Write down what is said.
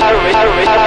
Harry, Harry, Harry.